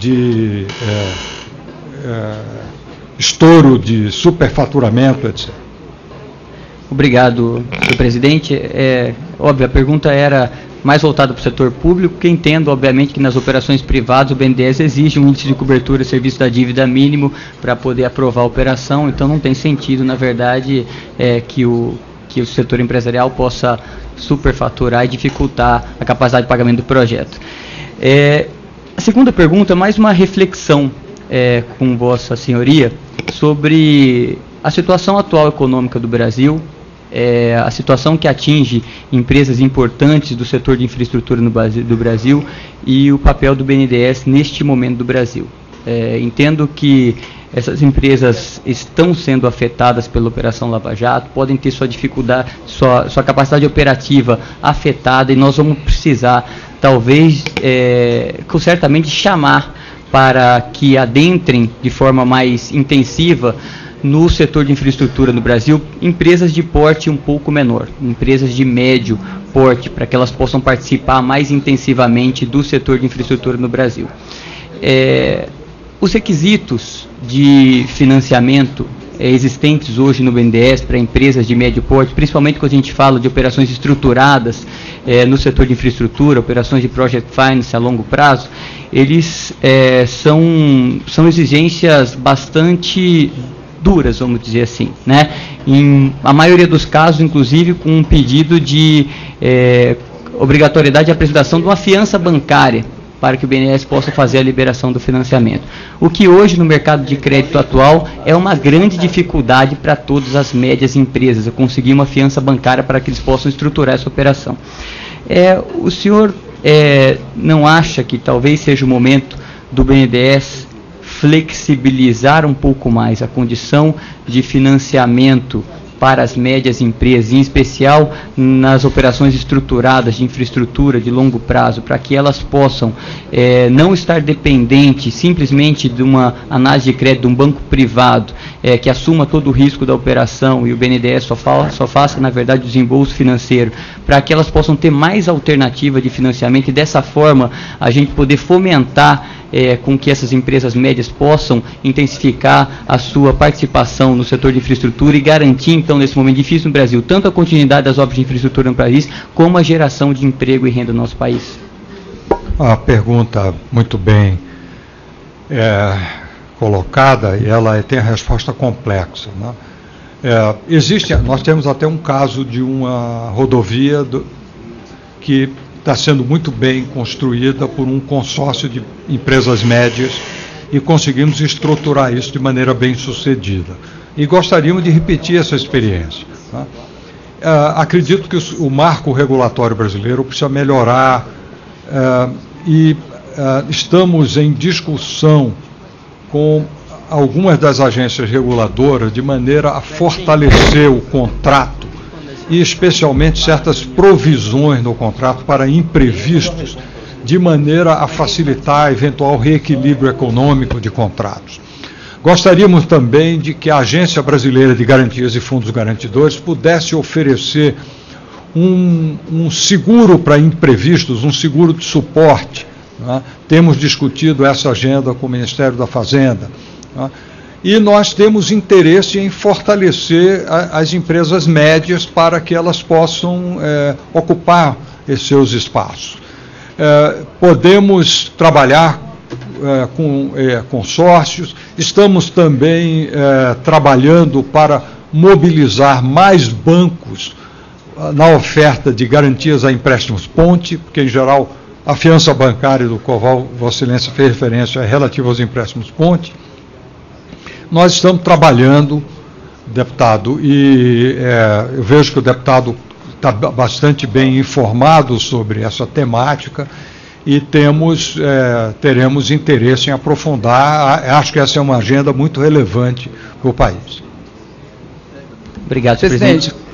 de é, é, estouro de superfaturamento, etc. Obrigado, senhor presidente. É, óbvio, a pergunta era mais voltada para o setor público, que entendo, obviamente, que nas operações privadas o BNDES exige um índice de cobertura serviço da dívida mínimo para poder aprovar a operação, então não tem sentido, na verdade, é, que, o, que o setor empresarial possa superfaturar e dificultar a capacidade de pagamento do projeto. É, a segunda pergunta é mais uma reflexão é, com Vossa Senhoria sobre a situação atual econômica do Brasil, é, a situação que atinge empresas importantes do setor de infraestrutura no do Brasil e o papel do BNDES neste momento do Brasil. É, entendo que essas empresas estão sendo afetadas pela Operação Lava Jato, podem ter sua dificuldade, sua, sua capacidade operativa afetada e nós vamos precisar, talvez, é, certamente chamar para que adentrem de forma mais intensiva no setor de infraestrutura no Brasil empresas de porte um pouco menor, empresas de médio porte, para que elas possam participar mais intensivamente do setor de infraestrutura no Brasil. É, os requisitos de financiamento é, existentes hoje no BNDES para empresas de médio porte, principalmente quando a gente fala de operações estruturadas é, no setor de infraestrutura, operações de project finance a longo prazo, eles é, são, são exigências bastante duras, vamos dizer assim, né? Em a maioria dos casos, inclusive, com um pedido de é, obrigatoriedade de apresentação de uma fiança bancária para que o BNDES possa fazer a liberação do financiamento. O que hoje no mercado de crédito atual é uma grande dificuldade para todas as médias empresas, a conseguir uma fiança bancária para que eles possam estruturar essa operação. É, o senhor é, não acha que talvez seja o momento do BNDES flexibilizar um pouco mais a condição de financiamento para as médias empresas, em especial nas operações estruturadas de infraestrutura de longo prazo, para que elas possam é, não estar dependentes simplesmente de uma análise de crédito de um banco privado é, que assuma todo o risco da operação e o BNDES só, só faça, na verdade, o desembolso financeiro, para que elas possam ter mais alternativa de financiamento e dessa forma a gente poder fomentar é, com que essas empresas médias possam intensificar a sua participação no setor de infraestrutura e garantir, então, nesse momento difícil no Brasil, tanto a continuidade das obras de infraestrutura no país, como a geração de emprego e renda no nosso país? A pergunta muito bem é, colocada ela tem a resposta complexa. Né? É, existe, nós temos até um caso de uma rodovia do, que está sendo muito bem construída por um consórcio de empresas médias e conseguimos estruturar isso de maneira bem sucedida. E gostaríamos de repetir essa experiência. Tá? Uh, acredito que o, o, marco regulatório brasileiro precisa melhorar uh, e uh, estamos em discussão com algumas das agências reguladoras de maneira a fortalecer o contrato e especialmente certas provisões no contrato para imprevistos, de maneira a facilitar eventual reequilíbrio econômico de contratos. Gostaríamos também de que a Agência Brasileira de Garantias e Fundos Garantidores pudesse oferecer um, um seguro para imprevistos, um seguro de suporte. Né? Temos discutido essa agenda com o Ministério da Fazenda. Né? e nós temos interesse em fortalecer a, as empresas médias para que elas possam é, ocupar esses seus espaços. É, podemos trabalhar é, com é, consórcios, estamos também é, trabalhando para mobilizar mais bancos ah, na oferta de garantias a empréstimos ponte, porque em geral a fiança bancária do qual Vossa Excelência fez referência é relativa aos empréstimos ponte nós estamos trabalhando, deputado, e é, eu vejo que o deputado está bastante bem informado sobre essa temática e temos, é, teremos interesse em aprofundar. Acho que essa é uma agenda muito relevante para o país. Obrigado, presidente. presidente